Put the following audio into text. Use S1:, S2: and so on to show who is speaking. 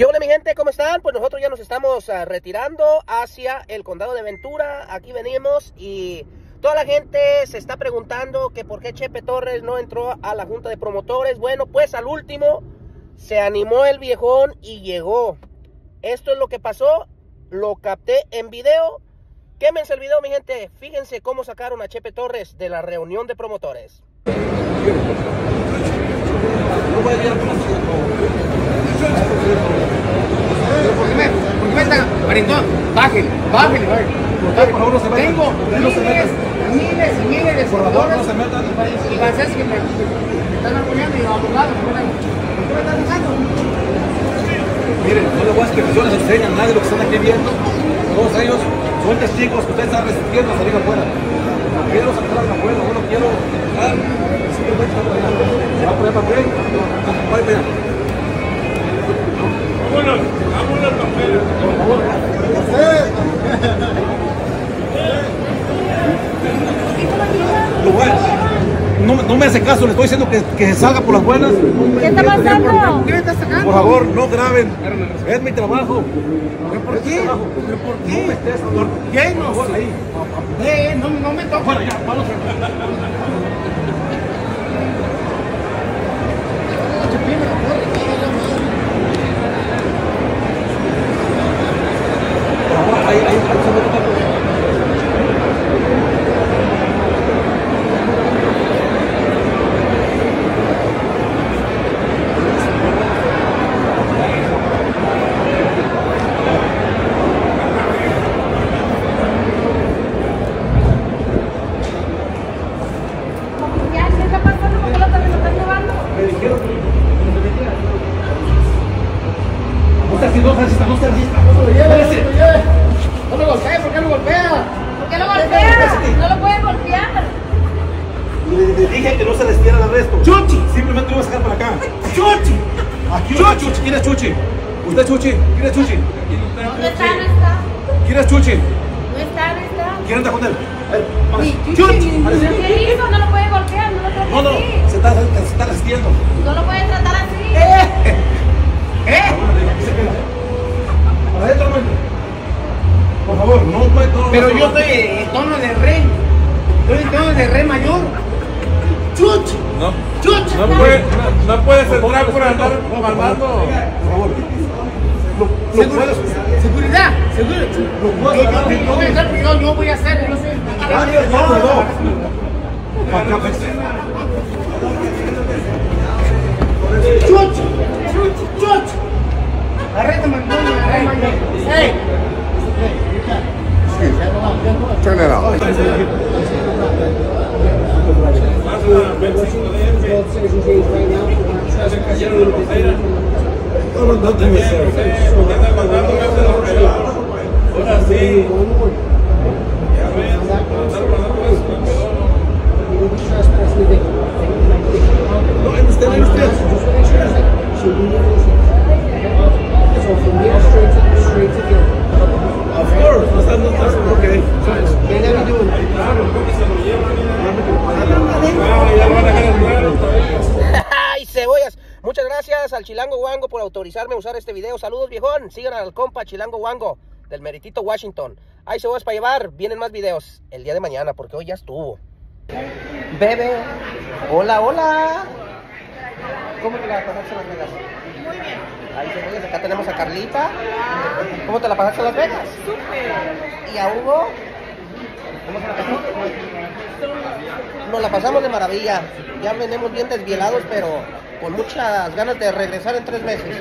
S1: ¿Qué hola mi gente? ¿Cómo están? Pues nosotros ya nos estamos uh, retirando hacia el condado de Ventura. Aquí venimos y toda la gente se está preguntando que por qué Chepe Torres no entró a la junta de promotores. Bueno, pues al último se animó el viejón y llegó. Esto es lo que pasó. Lo capté en video. Quémense el video, mi gente. Fíjense cómo sacaron a Chepe Torres de la reunión de promotores.
S2: Marindón, bájale, bájale, Tengo miles, miles y miles de jugadores y francés que me están apoyando y abogados. ¿Por qué me están dejando?
S3: Miren, no le voy a explicaciones a ustedes, a nadie de lo que están aquí viendo. Todos ellos son testigos que ustedes están resistiendo a salir afuera. No quiero sacar afuera, no quiero dejar. Simplemente está para allá. Se va a poner papel.
S4: Vámonos, vámonos.
S3: No, no me hace caso, le estoy diciendo que, que se salga por las buenas.
S5: ¿Qué está pasando?
S2: ¿Qué me estás sacando?
S3: Por favor, no graben. Es mi trabajo.
S2: ¿Pero por qué?
S3: trabajo.
S2: ¿Pero por
S3: No
S2: qué?
S3: me estés.
S2: No
S3: Por favor, ahí.
S2: Eh, no, no me toques.
S3: Bueno, ya, vamos. Por favor, ahí, ahí, ahí, se me toca.
S5: Ya, ¿Qué está pasando? ¿Por qué lo están, lo están llevando?
S3: Me dijeron que no se metiera. No seas así, no seas así, no seas así. Espérese.
S2: No lo golpee, ¿por qué lo golpea?
S5: ¿Por qué lo golpea? No lo puede golpear.
S3: Le, le dije que no se les diera el arresto.
S2: ¡Chuchi!
S3: Simplemente lo iba a sacar para acá.
S2: ¡Chuchi!
S3: Aquí está Chuchi. ¿Quién es Chuchi? ¿Usted es Chuchi? ¿Quién es Chuchi?
S5: ¿Dónde está? ¿No está?
S3: ¿Quién es Chuchi?
S5: ¿No está? ¿No está?
S3: ¿Quién anda con él? A ver.
S2: ¡Chuchi!
S5: ¿Qué hizo? No lo puede golpear. No
S3: favor, no no,
S2: Pero
S3: no,
S2: yo
S3: no.
S2: estoy en tono de re. Estoy en tono de re mayor. ¡Chuchi!
S4: No,
S2: ¡Chuchi!
S4: no, puede, no, no puedes entrar por andar mandando.
S3: Por favor. Lo, lo
S2: Seguro-
S3: puedes.
S2: Seguridad, seguridad. Yo, voy a hacer, yo, yo voy a hacer,
S3: no, no, no. Pues.
S2: ¡Chuchi! ¡Chuchi! ¡Chuchi! Arréstame, Antonio, arréstame. ¡Ey!
S6: Turn that off.
S3: No, no, no debe ser.
S4: Ahora sí.
S3: No, ahí usted, ahí usted. Of
S4: a.
S1: ¡Ay, cebollas! Muchas gracias al Chilango Wango por autorizarme a usar este video. Saludos, viejón. Sigan al compa Chilango Wango del Meritito Washington. Hay cebollas para llevar. Vienen más videos el día de mañana porque hoy ya estuvo. Bebe. Hola, hola. ¿Cómo te la pasaste Las Vegas? Muy bien. Ahí. Acá tenemos a Carlita. ¿Cómo te la pasaste en Las Vegas? Súper. ¿Y a Hugo? ¿Cómo se la pasó? Nos la pasamos de maravilla. Ya venimos bien desvielados, pero con muchas ganas de regresar en tres meses.